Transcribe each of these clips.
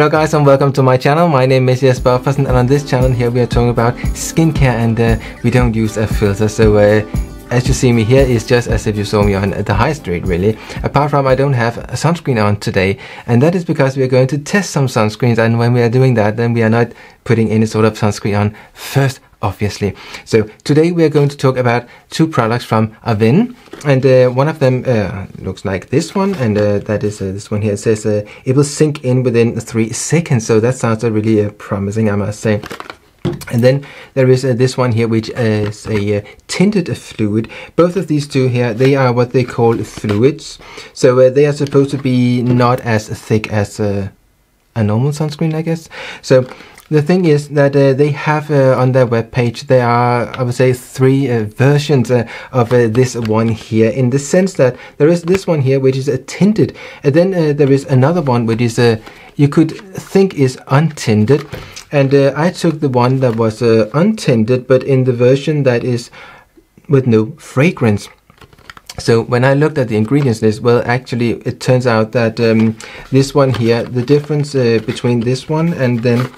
Hello guys and welcome to my channel. My name is Jesper Offersen and on this channel here we are talking about skincare and uh, we don't use a filter so uh, as you see me here is just as if you saw me on the high street really. Apart from I don't have a sunscreen on today and that is because we are going to test some sunscreens and when we are doing that then we are not putting any sort of sunscreen on first obviously. So today we are going to talk about two products from Avène and uh, one of them uh, looks like this one and uh, that is uh, this one here. It says uh, it will sink in within three seconds so that sounds really uh, promising I must say. And then there is uh, this one here, which is a uh, tinted fluid. Both of these two here, they are what they call fluids. So uh, they are supposed to be not as thick as a normal sunscreen, I guess. So the thing is that uh, they have uh, on their webpage there are I would say three uh, versions uh, of uh, this one here in the sense that there is this one here which is tinted. And then there is another one which is you could think is untinted and I took the one that was untinted but in the version that is with no fragrance. So when I looked at the ingredients list, well, actually, it turns out that um, this one here, the difference uh, between this one and then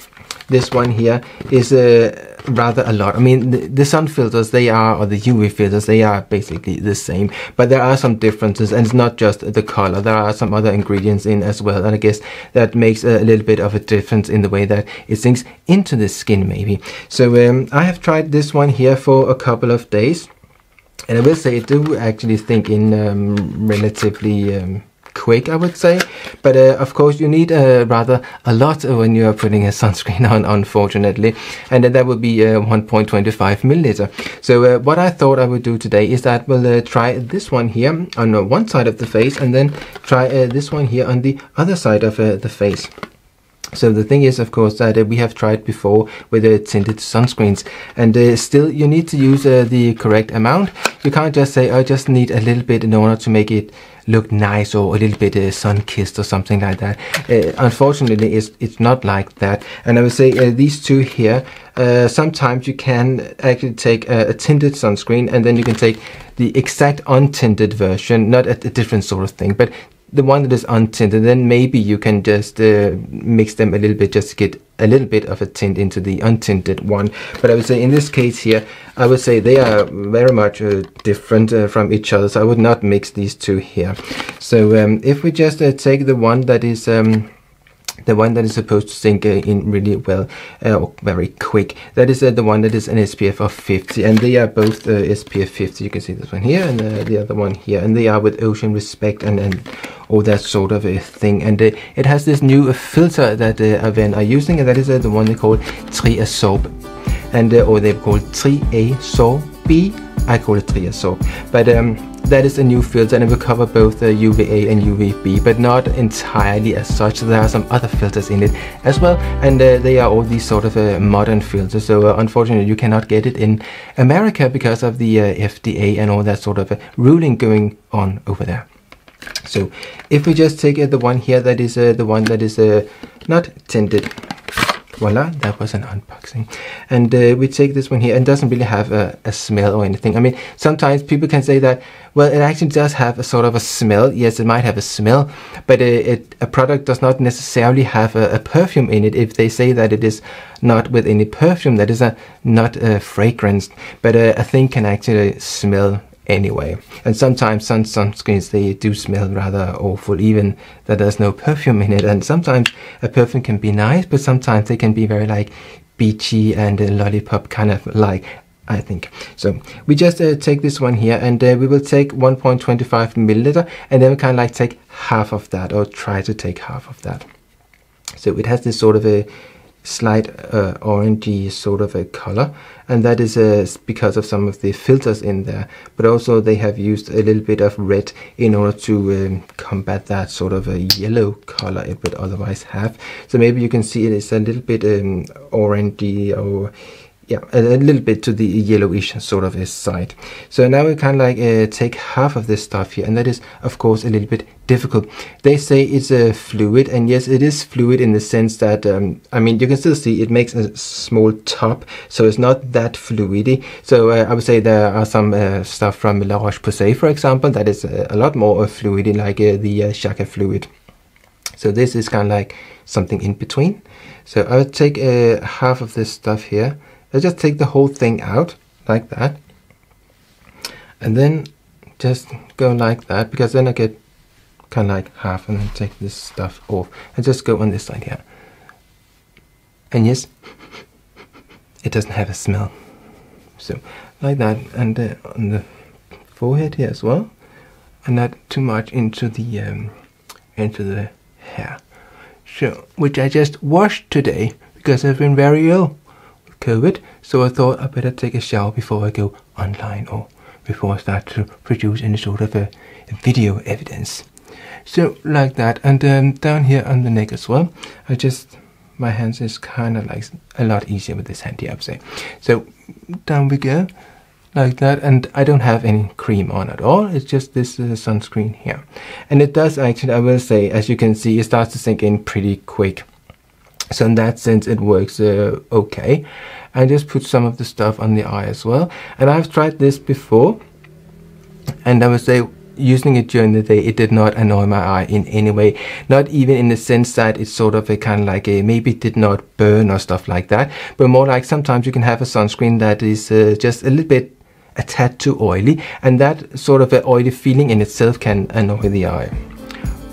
this one here is uh, rather a lot. I mean, the, the, sun filters, they are, or the UV filters, they are basically the same, but there are some differences, and it's not just the color. There are some other ingredients in as well, and I guess that makes a little bit of a difference in the way that it sinks into the skin, maybe. So um, I have tried this one here for a couple of days, and I will say I do actually think in um, relatively. Um, quick, I would say. But uh, of course, you need uh, rather a lot when you are putting a sunscreen on, unfortunately. And that would be uh, 1.25 milliliter. So uh, what I thought I would do today is that we'll uh, try this one here on uh, one side of the face and then try this one here on the other side of the face. So the thing is, of course, that uh, we have tried before with uh, tinted sunscreens, and uh, still you need to use uh, the correct amount. You can't just say, I just need a little bit in order to make it look nice or a little bit uh, sun-kissed or something like that. Uh, unfortunately, it's, it's not like that. And I would say these two here, sometimes you can actually take a, a tinted sunscreen and then you can take the exact untinted version, not a, a, different sort of thing, but the one that is untinted, then maybe you can just uh, mix them a little bit just to get a little bit of a tint into the untinted one. But I would say in this case here, I would say they are very much uh, different uh, from each other. So I would not mix these two here. So um, if we just uh, take the one that is um, the one that is supposed to sink uh, in really well uh, or very quick that is uh, the one that is an SPF of 50 and they are both uh, SPF 50 you can see this one here and uh, the other one here and they are with ocean respect and, and all that sort of a thing and uh, it has this new filter that uh, Avène are using and that is the one they call Triasorb and or they call Triasorb I call it Triasorb but um, that is a new filter and it will cover both the UVA and UVB, but not entirely as such. There are some other filters in it as well, and uh, they are all these sort of uh, modern filters. So uh, unfortunately, you cannot get it in America because of the uh, FDA and all that sort of uh, ruling going on over there. So if we just take uh, the one here that is the one that is not tinted voila that was an unboxing. And uh, we take this one here and doesn't really have a, a, smell or anything. I mean sometimes people can say that well it actually does have a sort of a smell. Yes it might have a smell but uh, it, a product does not necessarily have a, a, perfume in it if they say that it is not with any perfume that is a not a fragrance but uh, a thing can actually smell anyway. And sometimes sun sunscreens they do smell rather awful, even that there's no perfume in it. And sometimes a perfume can be nice, but sometimes they can be very like beachy and a lollipop kind of like. I think so. We just uh, take this one here, and uh, we will take 1.25 milliliter, and then we kind of like take half of that, or try to take half of that. So it has this sort of a slight uh, orangey sort of a color and that is uh, because of some of the filters in there. But also they have used a little bit of red in order to um, combat that sort of a yellow color it would otherwise have. So maybe you can see it is a little bit um, orangey or yeah, a, a, little bit to the yellowish sort of side. So now we kind of like uh, take half of this stuff here, and that is of course a little bit difficult. They say it's a fluid, and yes, it is fluid in the sense that um, I mean you can still see it makes a small top, so it's not that fluidy. So uh, I would say there are some uh, stuff from La Roche Posay, for example, that is uh, a lot more fluidy, like uh, the uh, Shaka fluid. So this is kind of like something in between. So I would take uh, half of this stuff here. I just take the whole thing out like that. And then just go like that because then I get kind of like half and then take this stuff off and just go on this side here. And yes, it doesn't have a smell. So like that and uh, on the forehead here as well and not too much into the um, into the hair. So which I just washed today because I've been very ill COVID. So I thought I better take a shower before I go online or before I start to produce any sort of a, video evidence. So like that, and then down here on the neck as well, I just my hands is kind of like a lot easier with this handy, I would say. So down we go, like that, and I don't have any cream on at all. It's just this uh, sunscreen here, and it does actually, I will say, as you can see, it starts to sink in pretty quick. So in that sense, it works uh, okay. I just put some of the stuff on the eye as well, and I've tried this before, and I would say using it during the day, it did not annoy my eye in any way. Not even in the sense that it's sort of a kind of like a maybe it did not burn or stuff like that, but more like sometimes you can have a sunscreen that is uh, just a little bit a tad too oily, and that sort of an oily feeling in itself can annoy the eye.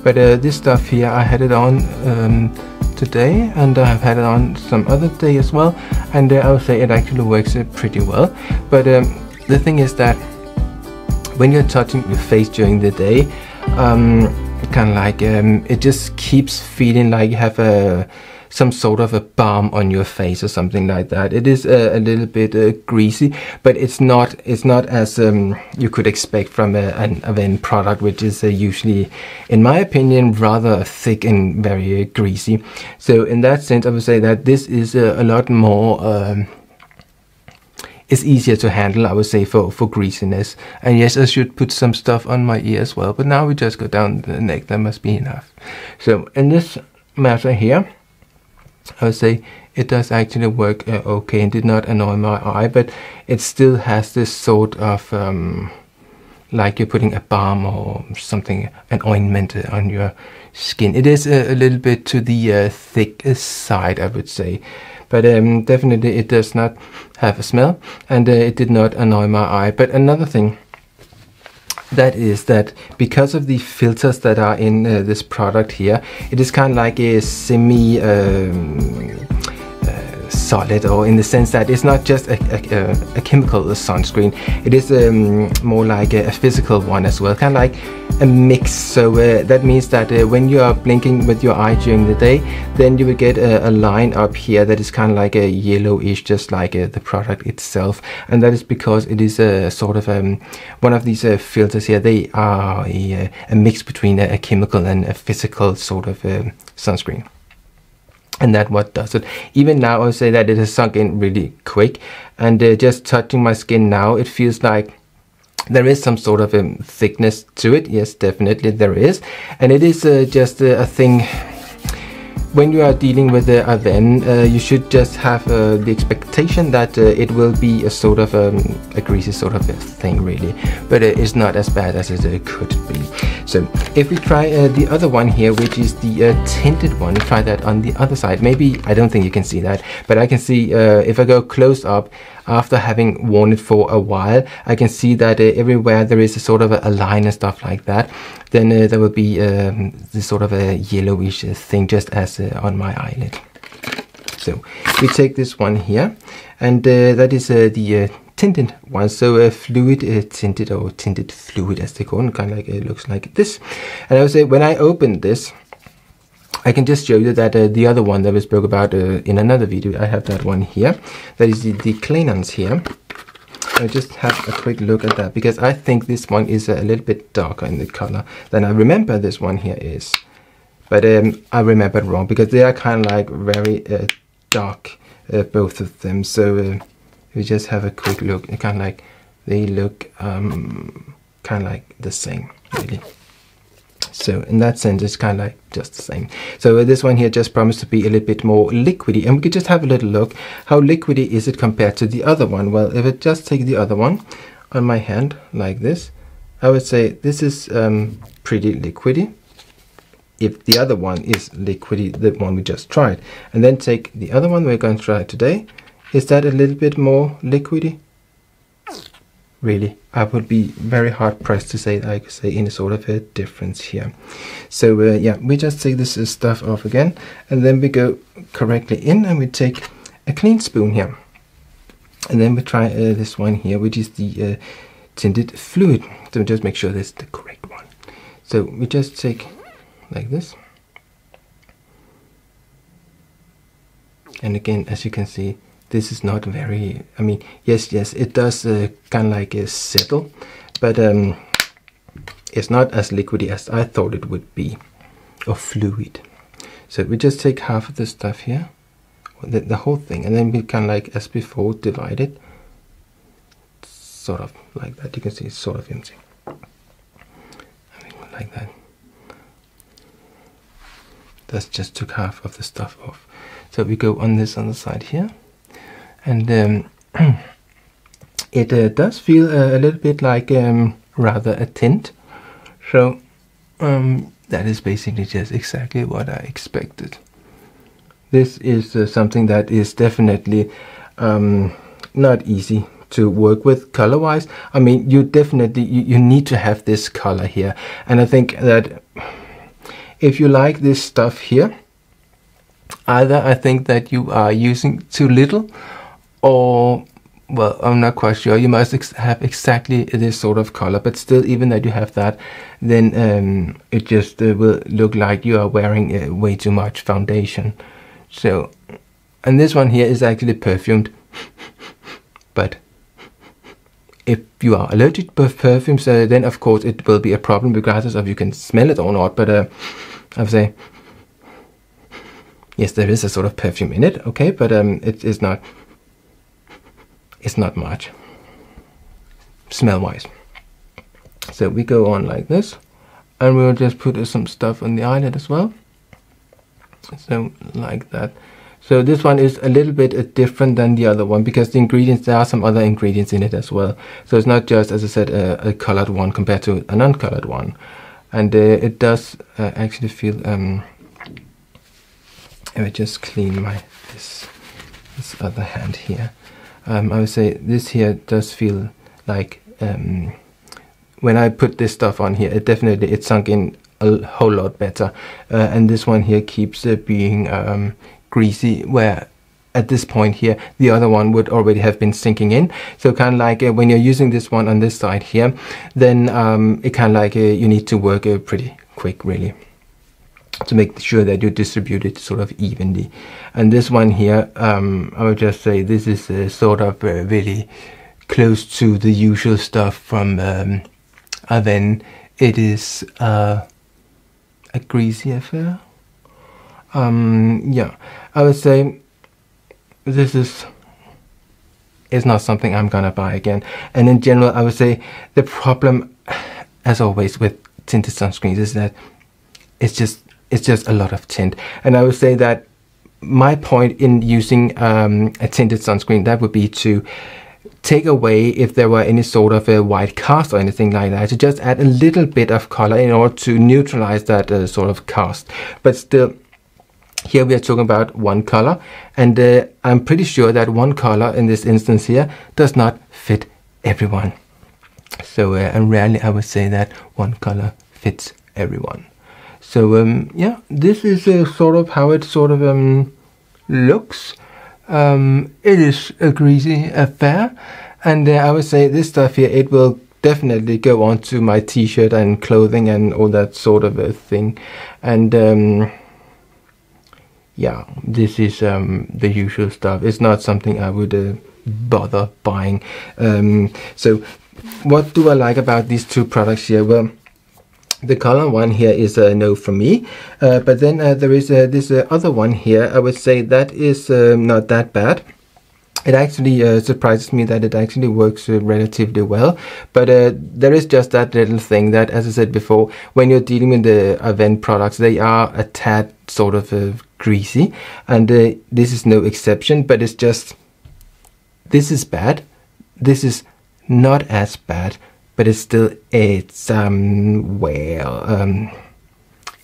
But uh, this stuff here, I had it on um, today, and I have had it on some other day as well, and uh, I would say it actually works uh, pretty well. But um, the thing is that when you're touching your face during the day, um, kind of like um, it just keeps feeling like you have a some sort Avène a balm on your face or something like that. It is a, a little bit uh, greasy, but it's not it's not as um, you could expect from a, an, of product, which is uh, usually, in my opinion, rather thick and very uh, greasy. So in that sense, I would say that this is a lot more. Um, it's easier to handle, I would say, for, for greasiness. And yes, I should put some stuff on my ear as well, but now we just go down the neck, that must be enough. So in this matter here, I would say it does actually work uh, okay and did not annoy my eye, but it still has this sort of um, like you're putting a balm or something, an ointment on your skin. It is a, a little bit to the uh, thick side, I would say but um, definitely it does not have a smell and uh, it did not annoy my eye. But another thing that is that because of the filters that are in uh, this product here, it is kind of like a semi um, uh, solid or in the sense that it's not just a, a, a chemical sunscreen, it is um, more like a, a, physical one as well, kind of like a mix. So uh, that means that uh, when you are blinking with your eye during the day, then you will get a, a line up here that is kind of like a yellowish, just like uh, the product itself. And that is because it is a sort of um, one of these uh, filters here. They are a, uh, a mix between a, chemical and a physical sort of um, sunscreen and that what does it even now i would say that it has sunk in really quick and uh, just touching my skin now it feels like there is some sort of a thickness to it yes definitely there is and it is uh, just a, a thing when you are dealing with the Avène, uh, you should just have uh, the expectation that uh, it will be a sort of um, a greasy sort of a thing, really. But it's not as bad as it uh, could be. So if we try uh, the other one here, which is the uh, tinted one, try that on the other side. Maybe I don't think you can see that, but I can see if I go close up, after having worn it for a while, I can see that uh, everywhere there is a sort of a, a, line and stuff like that. Then uh, there will be um, this sort of a yellowish thing just as uh, on my eyelid. So we take this one here, and uh, that is uh, the uh, tinted one. So a fluid tinted or tinted fluid as they call it, kind of like it looks like this. And I would say when I open this, I can just show you that uh, the other one that we spoke about uh, in another video, I have that one here. That is the, the here. I just have a quick look at that because I think this one is a little bit darker in the color than I remember this one here is. But um, I remembered wrong because they are kind of like very uh, dark, uh, both of them. So uh, we just have a quick look, kind of like they look um, kind of like the same, really. So in that sense, it's kind of like just the same. So this one here just promised to be a little bit more liquidy. And we could just have a little look. How liquidy is it compared to the other one? Well, if I just take the other one on my hand like this, I would say this is um, pretty liquidy. if the other one is liquidy, the one we just tried. And then take the other one we're going to try today. Is that a little bit more liquidy? Really, I would be very hard pressed to say I could say any sort of a difference here. So uh, yeah, we just take this uh, stuff off again, and then we go correctly in, and we take a clean spoon here, and then we try uh, this one here, which is the uh, tinted fluid. So just make sure this is the correct one. So we just take like this. And again, as you can see, this is not very, I mean, yes, yes, it does uh, kind of like uh, settle, but um, it's not as liquidy as I thought it would be, or fluid. So we just take half of the stuff here, the, the whole thing, and then we can like, as before, divide it, sort of like that. You can see it's sort of empty, like that. That's just took half of the stuff off. So we go on this on the side here, and um, it uh, does feel uh, a little bit like um, rather a tint. So um, that is basically just exactly what I expected. This is uh, something that is definitely um, not easy to work with color wise. I mean, you definitely you, you need to have this color here, and I think that if you like this stuff here, either I think that you are using too little, or well, I'm not quite sure. You must ex have exactly this sort of color, but still, even that you have that, then um, it just uh, will look like you are wearing uh, way too much foundation. So, and this one here is actually perfumed, but if you are allergic to perfumes, uh, then of course it will be a problem regardless of you can smell it or not. But uh, I would say, yes, there is a sort of perfume in it, okay, but um, it is not. It's not much smell-wise. So we go on like this, and we'll just put some stuff on the eyelid as well. So like that. So this one is a little bit uh, different than the other one because the ingredients, there are some other ingredients in it as well. So it's not just, as I said, a, a colored one compared to an non-colored one. And uh, it does uh, actually feel, um, let me just clean my, this, this other hand here. Um, I would say this here does feel like, um, when I put this stuff on here, it definitely, it sunk in a whole lot better. Uh, and this one here keeps uh, being um, greasy where at this point here the other one would already have been sinking in so kind of like uh, when you're using this one on this side here then um, it kind of like uh, you need to work pretty quick really to make sure that you distribute it sort of evenly. And this one here um, I would just say this is uh, sort of uh, really close to the usual stuff from um, Avène it is uh, a greasy affair? Um, yeah, I would say this is is not something I'm gonna buy again. And in general, I would say the problem, as always, with tinted sunscreens is that it's just it's just a lot of tint. And I would say that my point in using um, a tinted sunscreen that would be to take away if there were any sort of a white cast or anything like that to just add a little bit of color in order to neutralize that uh, sort of cast but still here we are talking about one color and uh, I'm pretty sure that one color in this instance here does not fit everyone. So uh, and rarely I would say that one color fits everyone. So um, yeah, this is uh, sort of how it sort of um, looks. Um, it is a greasy affair and uh, I would say this stuff here, it will definitely go onto my t-shirt and clothing and all that sort of a thing. And um, yeah, this is um, the usual stuff. It's not something I would uh, bother buying. Um, so, what do I like about these two products here? Well, the color. One here is a no for me, uh, but then uh, there is uh, this uh, other one here. I would say that is um, not that bad. It actually uh, surprises me that it actually works uh, relatively well. But uh, there is just that little thing that as i said before when you're dealing with the Avène products they are a tad sort of uh, greasy. And uh, this is no exception but it's just this is bad. This is not as bad but it's still it's um well um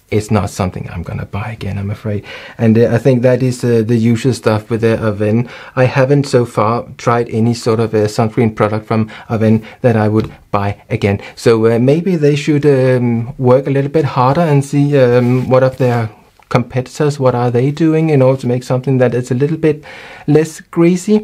it's not something I'm gonna buy again, I'm afraid. And uh, I think that is uh, the usual stuff with the Avène. I haven't so far tried any sort of a sunscreen product from Avène that I would buy again. So uh, maybe they should um, work a little bit harder and see um, what of their competitors what are they doing in order to make something that is a little bit less greasy?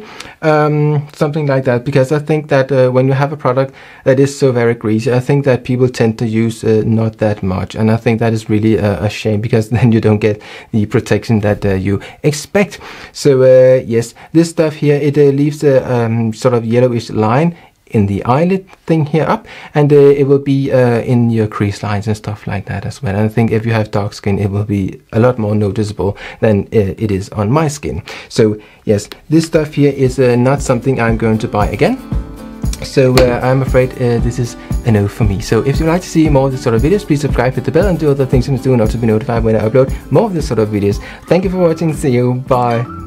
Um, something like that because i think that uh, when you have a product that is so very greasy i think that people tend to use uh, not that much. And i think that is really a, a shame because then you don't get the protection that uh, you expect. So uh, yes this stuff here it uh, leaves a um, sort of yellowish line in the eyelid thing here up and uh, it will be uh, in your crease lines and stuff like that as well and I think if you have dark skin it will be a lot more noticeable than uh, it is on my skin so yes this stuff here is uh, not something I'm going to buy again so uh, I'm afraid uh, this is a no for me. So if you'd like to see more of this sort of videos, please subscribe, hit the bell and do other things you must do to be notified when I upload more of this sort of videos. Thank you for watching. See you. Bye.